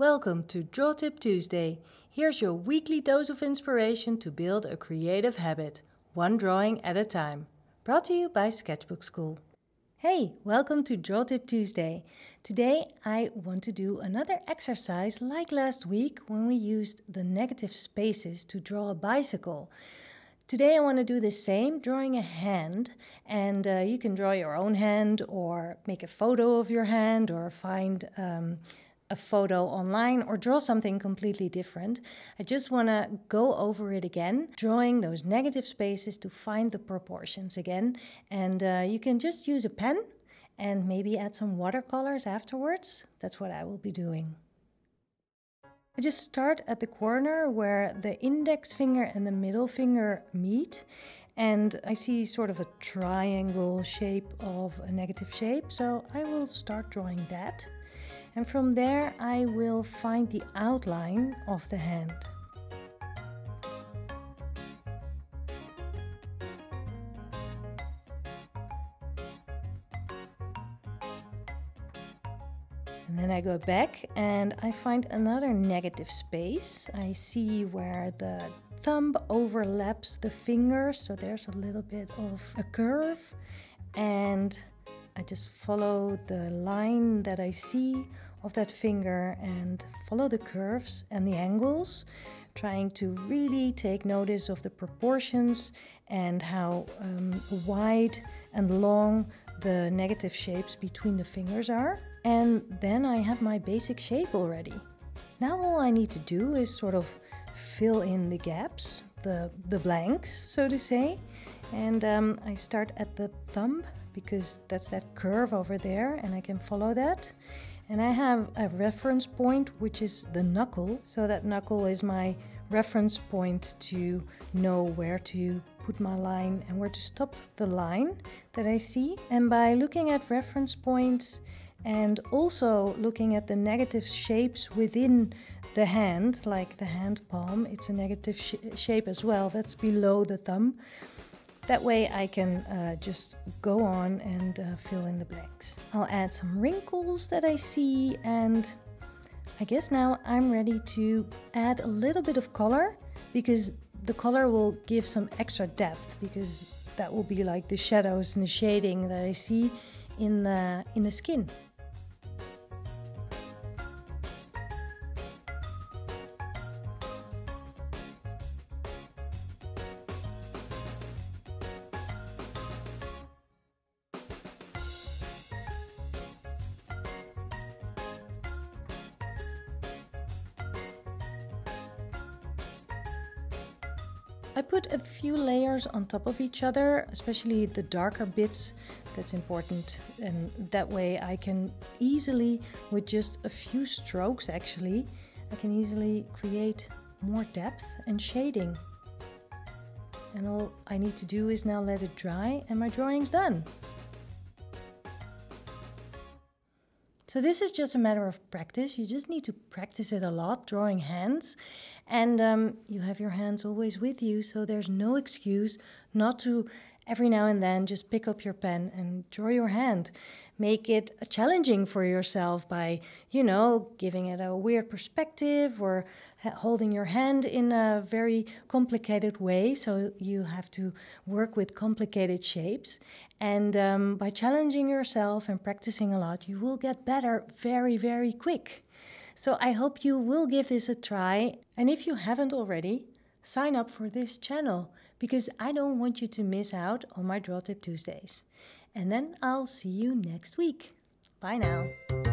Welcome to Draw Tip Tuesday. Here's your weekly dose of inspiration to build a creative habit, one drawing at a time. Brought to you by Sketchbook School. Hey, welcome to Draw Tip Tuesday. Today I want to do another exercise like last week when we used the negative spaces to draw a bicycle. Today I want to do the same, drawing a hand, and uh, you can draw your own hand or make a photo of your hand or find um, a photo online or draw something completely different. I just want to go over it again, drawing those negative spaces to find the proportions again. And uh, you can just use a pen and maybe add some watercolors afterwards. That's what I will be doing. I just start at the corner where the index finger and the middle finger meet and I see sort of a triangle shape of a negative shape so I will start drawing that and from there I will find the outline of the hand. And then I go back and I find another negative space. I see where the thumb overlaps the finger, so there's a little bit of a curve. And I just follow the line that I see of that finger and follow the curves and the angles, trying to really take notice of the proportions and how um, wide and long the negative shapes between the fingers are. And then I have my basic shape already. Now all I need to do is sort of fill in the gaps, the, the blanks, so to say. And um, I start at the thumb because that's that curve over there and I can follow that. And I have a reference point, which is the knuckle. So that knuckle is my reference point to know where to put my line and where to stop the line that I see. And by looking at reference points and also looking at the negative shapes within the hand, like the hand palm, it's a negative sh shape as well, that's below the thumb. That way I can uh, just go on and uh, fill in the blanks. I'll add some wrinkles that I see and I guess now I'm ready to add a little bit of color because the color will give some extra depth because that will be like the shadows and the shading that I see in the, in the skin. I put a few layers on top of each other, especially the darker bits. That's important and that way I can easily, with just a few strokes actually, I can easily create more depth and shading. And all I need to do is now let it dry and my drawing's done. So this is just a matter of practice. You just need to practice it a lot, drawing hands. And um, you have your hands always with you, so there's no excuse not to every now and then just pick up your pen and draw your hand. Make it challenging for yourself by, you know, giving it a weird perspective or holding your hand in a very complicated way. So you have to work with complicated shapes. And um, by challenging yourself and practicing a lot, you will get better very, very quick. So I hope you will give this a try. And if you haven't already, sign up for this channel because I don't want you to miss out on my Draw Tip Tuesdays. And then I'll see you next week. Bye now.